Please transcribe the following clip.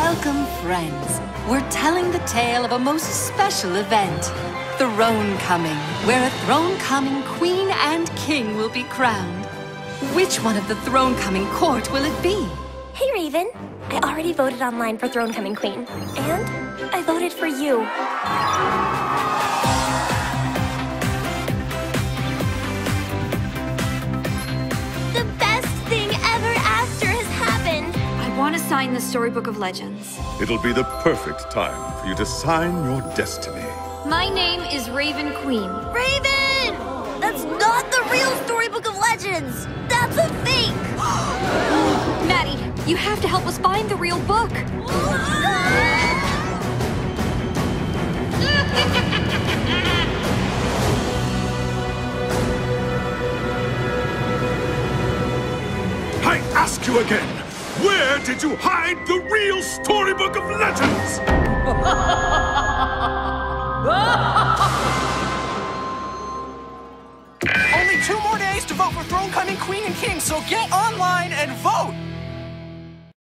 Welcome, friends. We're telling the tale of a most special event. Thronecoming, where a thronecoming queen and king will be crowned. Which one of the thronecoming court will it be? Hey, Raven. I already voted online for Thronecoming Queen. And I voted for you. Sign the Storybook of Legends. It'll be the perfect time for you to sign your destiny. My name is Raven Queen. Raven! That's not the real Storybook of Legends! That's a fake! Maddie, you have to help us find the real book. I ask you again, where did you hide the real storybook of legends? Only two more days to vote for Thronecoming Queen and King, so get online and vote!